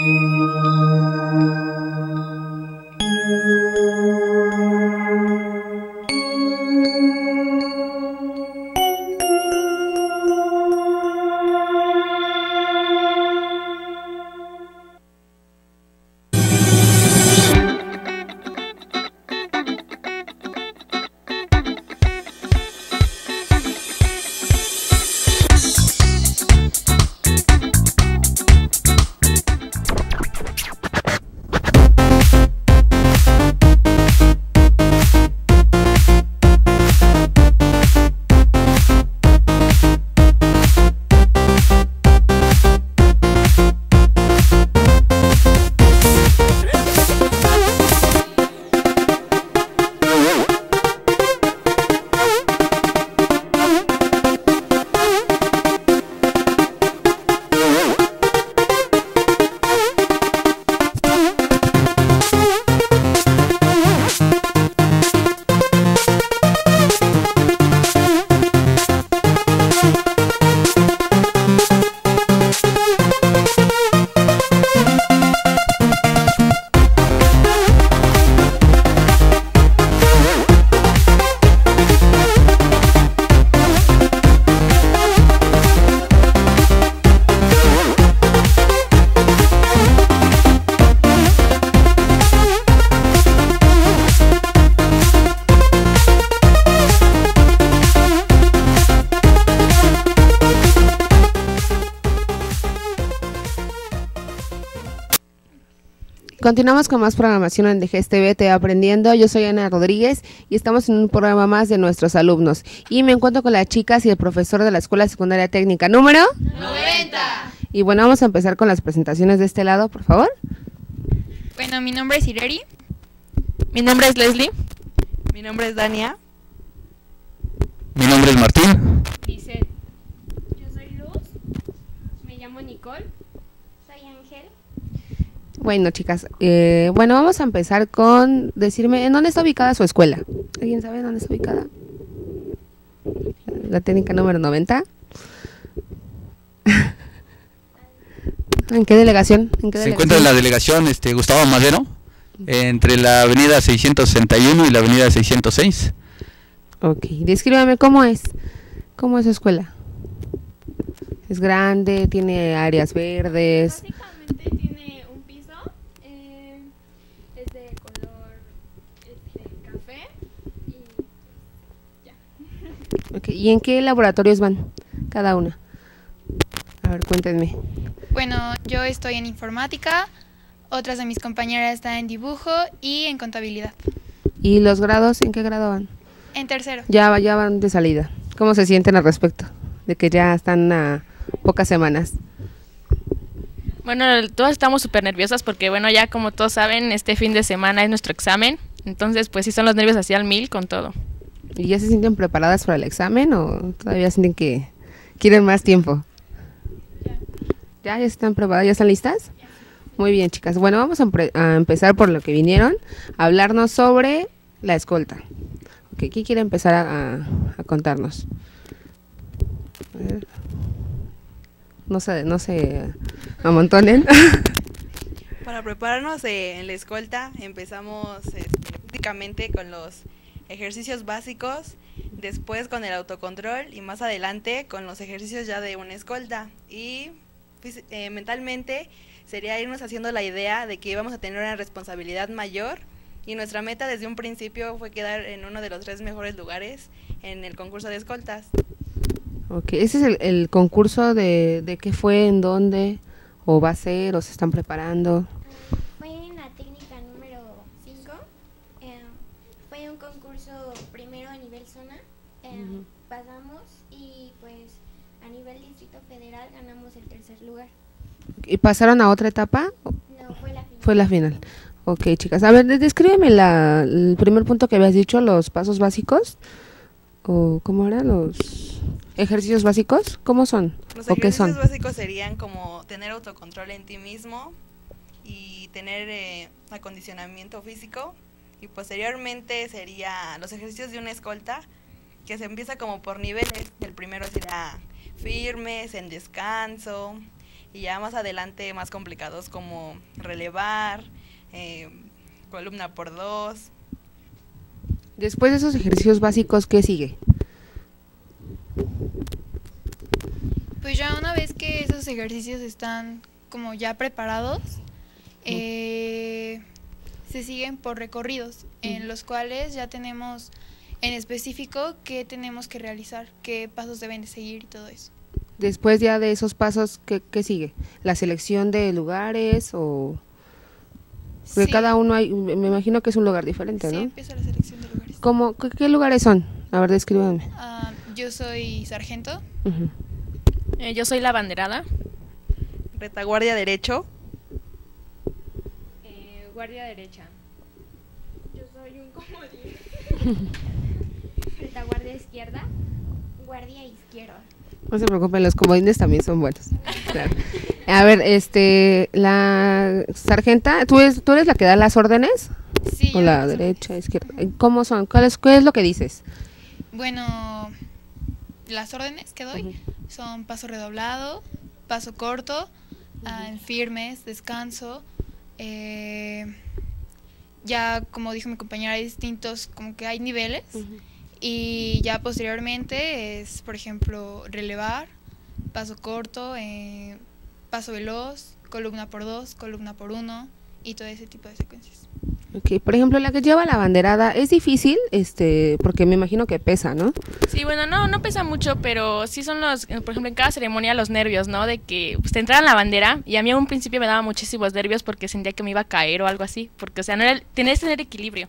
Música Continuamos con más programación en DGSTV Aprendiendo. Yo soy Ana Rodríguez y estamos en un programa más de nuestros alumnos. Y me encuentro con las chicas y el profesor de la Escuela Secundaria Técnica. ¿Número? 90. Y bueno, vamos a empezar con las presentaciones de este lado, por favor. Bueno, mi nombre es Ireri. Mi nombre es Leslie. Mi nombre es Dania. Mi nombre es Martín. Dice, yo soy Luz. Me llamo Nicole. Bueno, chicas, eh, bueno, vamos a empezar con decirme en dónde está ubicada su escuela. ¿Alguien sabe dónde está ubicada? La técnica número 90. ¿En qué delegación? ¿En qué Se encuentra en la delegación este, Gustavo Madero, entre la avenida 661 y la avenida 606. Ok, descríbame cómo es. ¿Cómo es su escuela? ¿Es grande? ¿Tiene áreas verdes? Básicamente tiene un piso. eh, es de color este, café. Y ¿Y en qué laboratorios van cada una? A ver, cuéntenme. Bueno, yo estoy en informática, otras de mis compañeras están en dibujo y en contabilidad. ¿Y los grados? ¿En qué grado van? En tercero. Ya, va- ya van de salida. ¿Cómo se sienten al respecto? De que ya están a pocas semanas. Bueno, todas estamos súper nerviosas porque, bueno, ya como todos saben, este fin de semana es nuestro examen. Entonces, pues sí son los nervios así al mil con todo. ¿Y ya se sienten preparadas para el examen o todavía sienten que quieren más tiempo? ¿Ya? ¿Ya están preparadas? ¿Ya están listas? Muy bien, chicas. Bueno, vamos a, empezar por lo que vinieron, a hablarnos sobre la escolta. Ok, ¿quién quiere empezar a, a- contarnos? No se, no se amontonen. Para prepararnos eh, en la escolta empezamos este, prácticamente con los ejercicios básicos, después con el autocontrol y más adelante con los ejercicios ya de una escolta. Y fis- eh, mentalmente sería irnos haciendo la idea de que íbamos a tener una responsabilidad mayor y nuestra meta desde un principio fue quedar en uno de los tres mejores lugares en el concurso de escoltas. ok, ¿ese es el, el concurso de, de qué fue, en dónde, o va a ser, o se están preparando? ¿Y pasaron a otra etapa? No, fue la final. Fue la final. Ok, chicas. A ver, de- descríbeme la, el primer punto que habías dicho, los pasos básicos. ¿O cómo eran los ejercicios básicos? ¿Cómo son? Los ¿O qué ejercicios son? básicos serían como tener autocontrol en ti mismo y tener eh, acondicionamiento físico. Y posteriormente sería los ejercicios de una escolta, que se empieza como por niveles. El primero será firmes, en descanso, y ya más adelante más complicados como relevar, eh, columna por dos. Después de esos ejercicios básicos, ¿qué sigue? Pues ya una vez que esos ejercicios están como ya preparados, eh, se siguen por recorridos en los cuales ya tenemos en específico qué tenemos que realizar, qué pasos deben de seguir y todo eso. Después ya de esos pasos, ¿qué, qué sigue? ¿La selección de lugares o...? Porque Sí. cada uno hay, me imagino que es un lugar diferente, Sí, ¿no? empieza la selección de lugares. ¿Cómo, qué, qué lugares son? A ver, descríbanme. Ah, yo soy sargento. Eh, yo soy la banderada. Retaguardia derecho, guardia derecha. Yo soy un comodín. Retaguardia izquierda. Guardia izquierda. No se preocupen, los comodines también son buenos. Claro. A ver, este, la sargenta, ¿tú, es, ¿tú eres la que da las órdenes? Sí, ¿O la derecha, izquierda? ¿Cómo son? ¿Cuál es, ¿Qué es lo que dices? Bueno, las órdenes que doy son paso redoblado, paso corto, en firmes, descanso. eh, ya como dijo mi compañera, hay distintos, como que hay niveles. Y ya posteriormente es, por ejemplo, relevar, paso corto, eh, paso veloz, columna por dos, columna por uno y todo ese tipo de secuencias. Ok, por ejemplo, la que lleva la banderada, es difícil, este, porque me imagino que pesa, ¿no? Sí, bueno, no, no pesa mucho, pero sí son los, eh, por ejemplo, en cada ceremonia los nervios, ¿no? De que pues, te entraran la bandera y a mí a un principio me daba muchísimos nervios porque sentía que me iba a caer o algo así, porque, o sea, no era, tenías que tener equilibrio.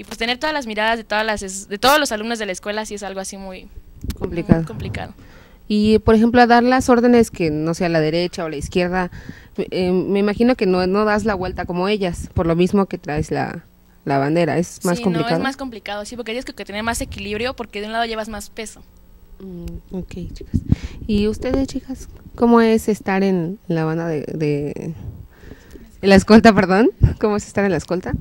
Y pues tener todas las miradas de todas las es- de todos los alumnos de la escuela sí es algo así muy Complicado. muy complicado. Y, por ejemplo, a dar las órdenes que no sea la derecha o la izquierda, eh, me imagino que no, no das la vuelta como ellas, por lo mismo que traes la, la bandera, es más sí, complicado. no, es más complicado, sí, porque tienes que tener más equilibrio porque de un lado llevas más peso. Mm, ok, chicas. ¿Y ustedes, chicas? ¿Cómo es estar en la banda de, de- en la escolta, perdón? ¿Cómo es estar en la escolta?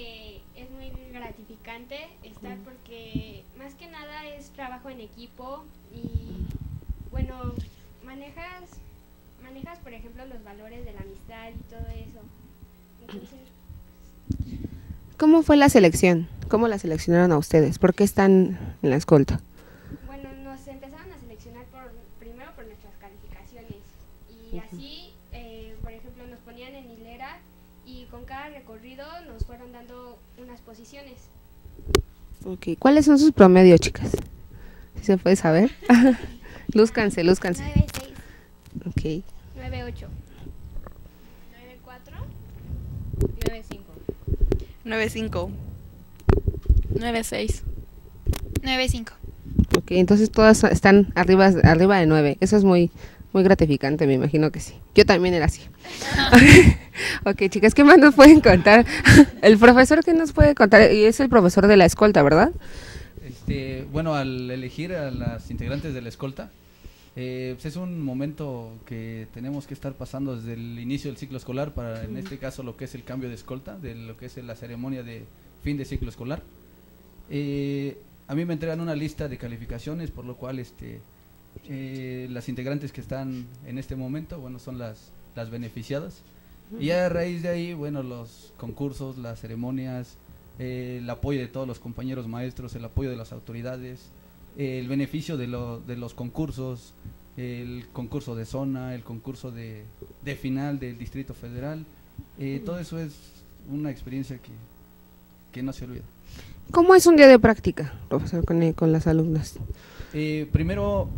Que es muy gratificante estar porque más que nada es trabajo en equipo y bueno, manejas manejas por ejemplo los valores de la amistad y todo eso. Entonces, ¿Cómo fue la selección? ¿Cómo la seleccionaron a ustedes? ¿Por qué están en la escolta? bueno, nos empezaron a seleccionar por primero por nuestras calificaciones y así, unas posiciones. Ok, ¿cuáles son sus promedios, chicas? ¿Sí se puede saber? lúzcanse, lúzcanse. 9, 6, Ok. 9, 8. 9, 4, 9, 5. 9-5. 9, 6. 9-5. Ok, entonces todas están arriba, arriba de nueve. Eso es muy, muy gratificante, me imagino que sí. Yo también era así. ok, chicas, ¿qué más nos pueden contar? el profesor que nos puede contar, y es el profesor de la escolta, ¿verdad? Este, bueno, al elegir a las integrantes de la escolta, eh, pues es un momento que tenemos que estar pasando desde el inicio del ciclo escolar para, en este caso, lo que es el cambio de escolta, de lo que es la ceremonia de fin de ciclo escolar. Eh, a mí me entregan una lista de calificaciones, por lo cual este, eh, las integrantes que están en este momento, bueno, son las, las beneficiadas. Y a raíz de ahí, bueno, los concursos, las ceremonias, eh, el apoyo de todos los compañeros maestros, el apoyo de las autoridades, eh, el beneficio de, lo- de los concursos, el concurso de zona, el concurso de, de final del Distrito Federal, eh, todo eso es una experiencia que, que no se olvida. ¿Cómo es un día de práctica, profesor, con, con las alumnas? Eh, primero,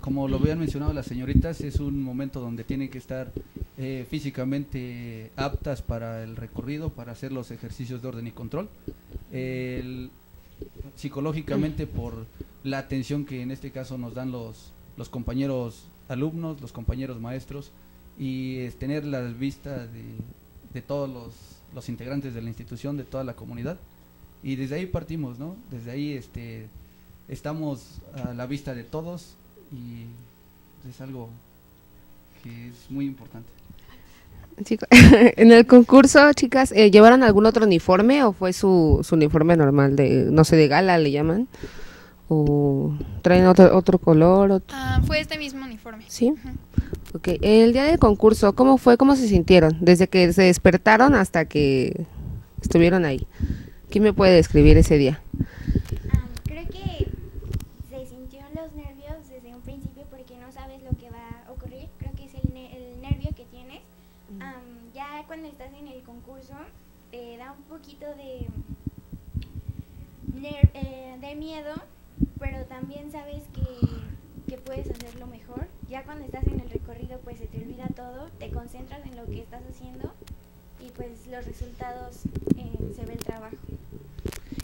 como lo habían mencionado las señoritas, es un momento donde tienen que estar eh, físicamente aptas para el recorrido, para hacer los ejercicios de orden y control. Psicológicamente por la atención que en este caso nos dan los, los compañeros alumnos, los compañeros maestros, y es tener la vista de, de todos los, los integrantes de la institución, de toda la comunidad. Y desde ahí partimos, ¿no? Desde ahí este, estamos a la vista de todos y es algo que es muy importante. Chico- en el concurso, chicas, eh, ¿llevaron algún otro uniforme o fue su, su uniforme normal de, no sé, de gala le llaman? ¿O traen otro, otro color? ot- Ah, fue este mismo uniforme. ¿Sí? Ujú. Ok, el día del concurso, ¿cómo fue? ¿Cómo se sintieron? Desde que se despertaron hasta que estuvieron ahí. ¿Quién me puede describir ese día? Miedo, pero también sabes que, que puedes hacerlo mejor. Ya cuando estás en el recorrido pues se te olvida todo, te concentras en lo que estás haciendo y pues los resultados eh, se ve el trabajo.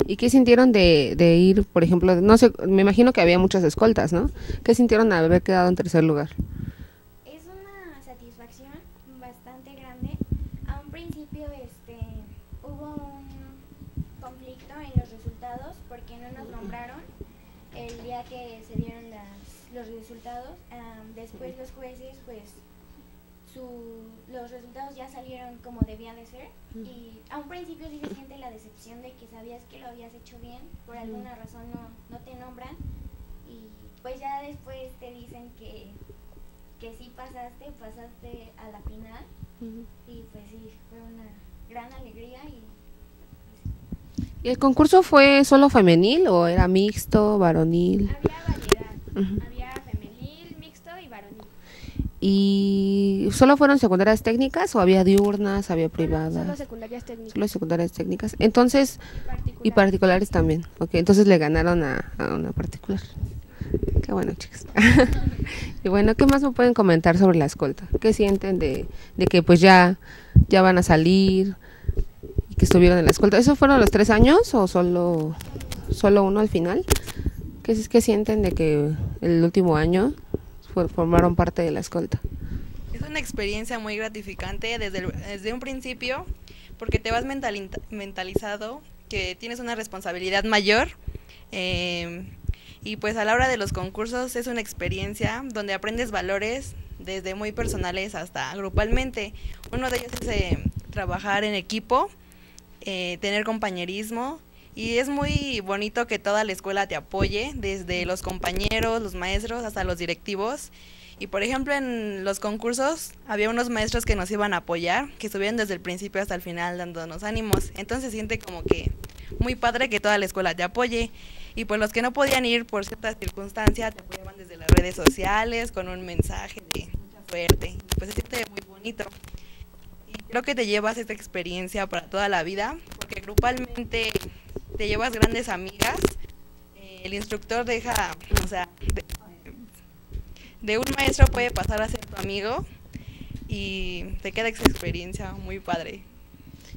¿Y qué sintieron de, de ir, por ejemplo, no sé, me imagino que había muchas escoltas, ¿no? ¿Qué sintieron al haber quedado en tercer lugar? Día que se dieron las, los resultados. Am, después los jueces, pues, su, los resultados ya salieron como debían de ser. Y a un principio sí se siente la decepción de que sabías que lo habías hecho bien, por alguna razón no, no te nombran. Y pues ya después te dicen que que sí pasaste, pasaste a la final y pues sí, fue una gran alegría y ¿Y el concurso fue solo femenil o era mixto, varonil? Había femenil, mixto y varonil. ¿Y solo fueron secundarias técnicas o había diurnas, había privadas? Solo secundarias técnicas. Solo secundarias técnicas. Entonces, particulares. y particulares también. Ok, entonces le ganaron a, a una particular. Qué bueno, chicas. y bueno, ¿qué más me pueden comentar sobre la escolta? ¿Qué sienten de, de que pues ya, ya van a salir que estuvieron en la escolta? ¿Esos fueron los tres años o solo, solo uno al final? ¿Qué, es- qué sienten de que el último año formaron parte de la escolta? Es una experiencia muy gratificante desde, el- desde un principio porque te vas mentali- mentalizado que tienes una responsabilidad mayor eh, y pues a la hora de los concursos es una experiencia donde aprendes valores desde muy personales hasta grupalmente. Uno de ellos es eh, trabajar en equipo, eh, tener compañerismo y es muy bonito que toda la escuela te apoye, desde los compañeros, los maestros hasta los directivos. Y por ejemplo en los concursos había unos maestros que nos iban a apoyar, que estuvieron desde el principio hasta el final dándonos ánimos. Entonces siente como que muy padre que toda la escuela te apoye. Y pues los que no podían ir por ciertas circunstancias te apoyaban desde las redes sociales con un mensaje de mucha suerte. Pues se siente muy bonito. Creo que te llevas esta experiencia para toda la vida, porque grupalmente te llevas grandes amigas. Eh, el instructor deja, o sea, de, de un maestro puede pasar a ser tu amigo y te queda esa experiencia muy padre.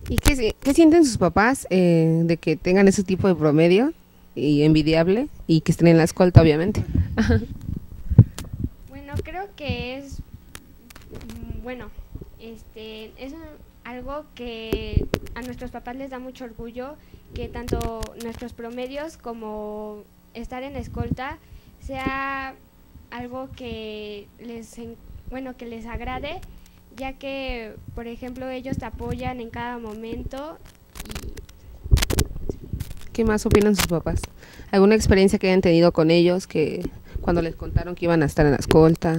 ¿Y qué sienten sus papás eh, de que tengan ese tipo de promedio y envidiable y que estén en la escolta, obviamente? Bueno, creo que es mm, bueno, este es un- algo que a nuestros papás les da mucho orgullo que tanto nuestros promedios como estar en escolta sea algo que les en- bueno, que les agrade, ya que por ejemplo ellos te apoyan en cada momento ¿Qué más opinan sus papás? ¿Alguna experiencia que hayan tenido con ellos que cuando les contaron que iban a estar en la escolta?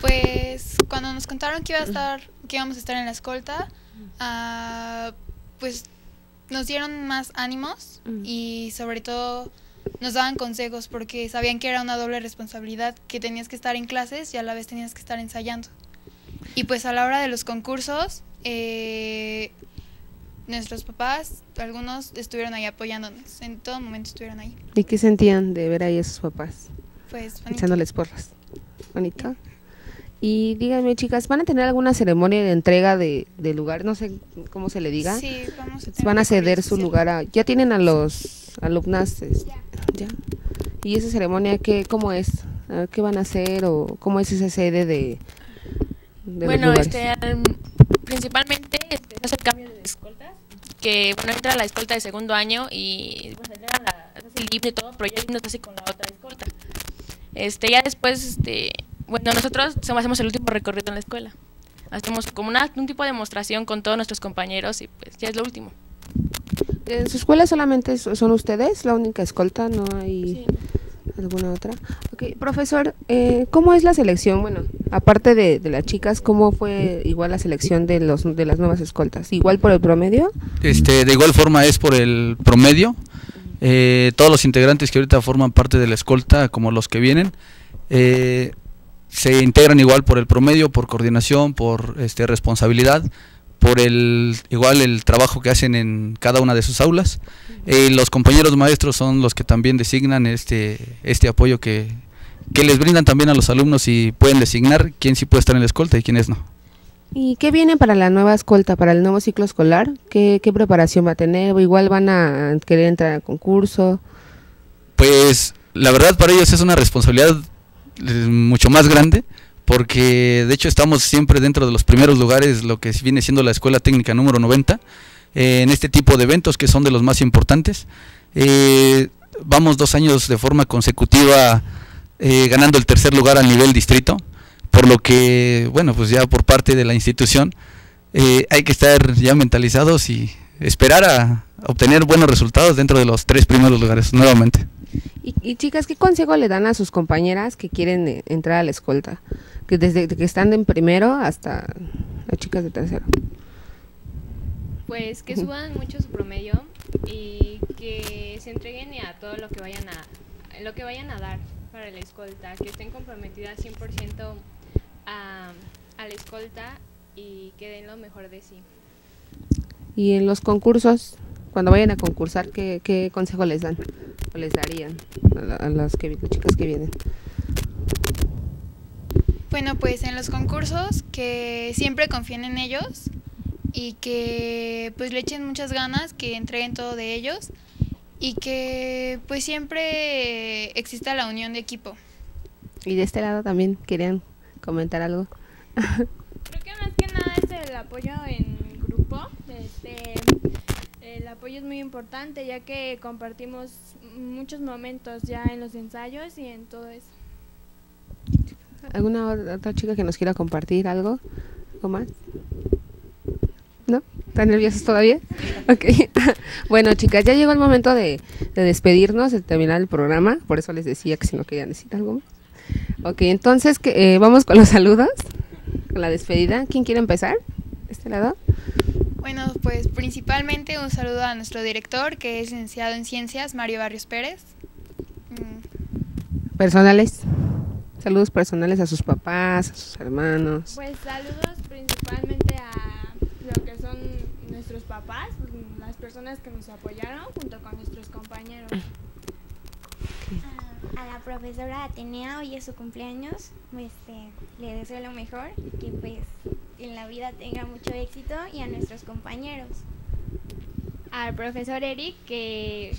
Pues cuando nos contaron que iba a estar, que íbamos a estar en la escolta, ah, pues nos dieron más ánimos y sobre todo nos daban consejos porque sabían que era una doble responsabilidad, que tenías que estar en clases y a la vez tenías que estar ensayando. Y pues a la hora de los concursos, eh, nuestros papás, algunos estuvieron ahí apoyándonos, en todo momento estuvieron ahí. ¿Y qué sentían de ver ahí a sus papás Pues bonito. echándoles porras? Bonito. Y díganme, chicas, ¿van a tener alguna ceremonia de entrega de, de lugar? No sé cómo se le diga. Sí, vamos a tener van a ceder su lugar a... Ya tienen a los alumnas... es- ya. ¿Y esa ceremonia qué, cómo es? A ver, ¿Qué van a hacer o cómo es esa sede de, de los bueno, lugares? este, al- principalmente este, hace el cambio de escoltas, que bueno, entra la escolta de segundo año y bueno, entra la, y todo, pero ya himno se hace con la otra escolta. Este, ya después, este, bueno, nosotros somos- hacemos el último recorrido en la escuela. Hacemos como una, un tipo de demostración con todos nuestros compañeros y pues ya es lo último. ¿En su escuela solamente so- son ustedes la única escolta? ¿No hay Sí. ¿Alguna otra? Ok, profesor, eh, ¿cómo es la selección? Bueno, aparte de, de las chicas, ¿cómo fue igual la selección de los de las nuevas escoltas? ¿Igual por el promedio? Este, de igual forma es por el promedio. Eh, todos los integrantes que ahorita forman parte de la escolta, como los que vienen, eh, se integran igual por el promedio, por coordinación, por este, responsabilidad, por el igual el trabajo que hacen en cada una de sus aulas. Eh, los compañeros maestros son los que también designan este, este apoyo que, que les brindan también a los alumnos y pueden designar quién sí puede estar en la escolta y quiénes no. ¿Y qué viene para la nueva escolta, para el nuevo ciclo escolar? ¿Qué, qué preparación va a tener? ¿O igual van a querer entrar al concurso? Pues la verdad para ellos es una responsabilidad eh, mucho más grande porque de hecho estamos siempre dentro de los primeros lugares, lo que viene siendo la Escuela Técnica número 90, eh, en este tipo de eventos que son de los más importantes. Eh, vamos dos años de forma consecutiva eh, ganando el tercer lugar a nivel distrito, por lo que, bueno, pues ya por parte de la institución eh, hay que estar ya mentalizados y esperar a obtener buenos resultados dentro de los tres primeros lugares nuevamente. Y, y, chicas, ¿qué consejo le dan a sus compañeras que quieren eh, entrar a la escolta? Que desde que están en primero hasta las chicas de tercero. Pues que suban mucho su promedio y que se entreguen a todo lo que vayan a lo que vayan a dar para la escolta, que estén comprometidas 100% a, a la escolta y que den lo mejor de sí. Y en los concursos, cuando vayan a concursar, ¿qué, qué consejo les dan o les darían a, la- a las, que, las chicas que vienen? Bueno, pues en los concursos que siempre confíen en ellos y que pues le echen muchas ganas, que entreguen todo de ellos y que pues siempre exista la unión de equipo. Y de este lado también querían comentar algo. Creo que más que nada es el apoyo en grupo. Este, el apoyo es muy importante ya que compartimos muchos momentos ya en los ensayos y en todo eso. ¿Alguna otra chica que nos quiera compartir algo? ¿O más? ¿No? ¿Están nerviosas todavía? Ok. bueno, chicas, ya llegó el momento de, de despedirnos, de terminar el programa. Por eso les decía que si no querían decir algo más. Ok, entonces que, eh, vamos con los saludos, con la despedida. ¿Quién quiere empezar? ¿De este lado? Bueno, pues principalmente un saludo a nuestro director, que es licenciado en ciencias, Mario Barrios Pérez. Mm, Personales. Saludos personales a sus papás, a sus hermanos. Pues saludos principalmente a lo que son nuestros papás, las personas que nos apoyaron junto con nuestros compañeros. A, la profesora Atenea, hoy es su cumpleaños, este, le deseo lo mejor y que pues en la vida tenga mucho éxito y a nuestros compañeros. Al profesor Eric que,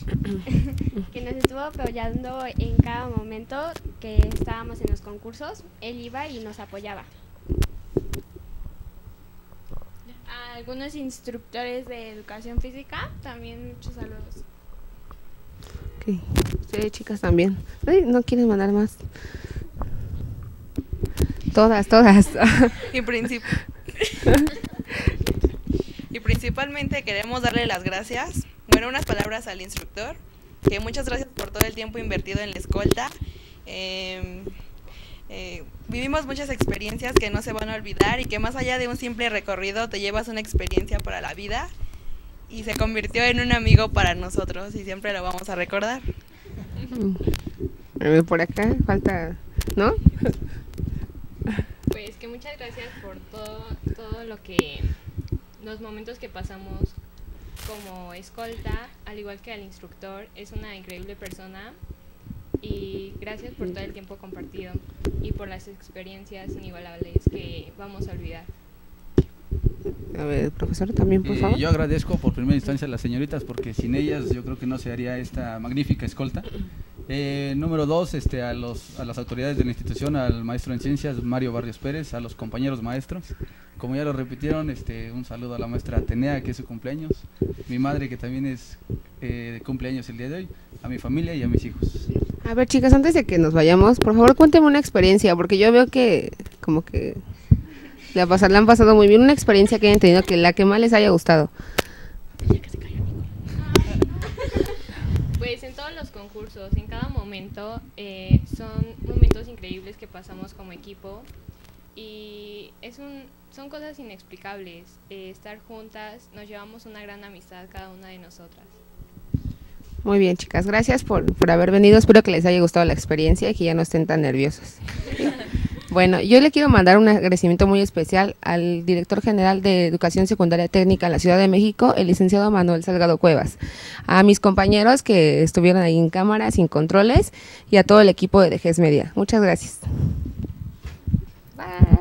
que nos estuvo apoyando en cada momento que estábamos en los concursos, él iba y nos apoyaba. A algunos instructores de educación física, también muchos saludos. Ok. Sí, chicas también. Ay, ¿No quieren mandar más? Todas, todas. Y, princip- y principalmente queremos darle las gracias, bueno, unas palabras al instructor, que muchas gracias por todo el tiempo invertido en la escolta. Eh, eh, vivimos muchas experiencias que no se van a olvidar y que más allá de un simple recorrido te llevas una experiencia para la vida y se convirtió en un amigo para nosotros y siempre lo vamos a recordar. Por acá falta, ¿no? Pues que muchas gracias por todo, todo lo que, los momentos que pasamos como escolta, al igual que al instructor, es una increíble persona y gracias por todo el tiempo compartido y por las experiencias inigualables que vamos a olvidar. A ver, profesor, también, por Eh, favor. yo agradezco por primera instancia a las señoritas porque sin ellas yo creo que no se haría esta magnífica escolta. Eh, número dos, este, a, los, a las autoridades de la institución, al maestro en ciencias Mario Barrios Pérez, a los compañeros maestros. Como ya lo repitieron, este, un saludo a la maestra Atenea, que es su cumpleaños, mi madre que también es eh, de cumpleaños el día de hoy, a mi familia y a mis hijos. A ver, chicas, antes de que nos vayamos, por favor, cuéntenme una experiencia, porque yo veo que como que le, ha pasado, le han pasado muy bien, una experiencia que hayan tenido, que la que más les haya gustado. Pues en todos los concursos, en cada momento, eh, son momentos increíbles que pasamos como equipo y es un, son cosas inexplicables. Eh, estar juntas, nos llevamos una gran amistad cada una de nosotras. Muy bien, chicas, gracias por, por haber venido. Espero que les haya gustado la experiencia y que ya no estén tan nerviosos. Bueno, yo le quiero mandar un agradecimiento muy especial al director general de Educación Secundaria Técnica de la Ciudad de México, el licenciado Manuel Salgado Cuevas, a mis compañeros que estuvieron ahí en cámara, sin controles, y a todo el equipo de DGES Media. Muchas gracias. Bye.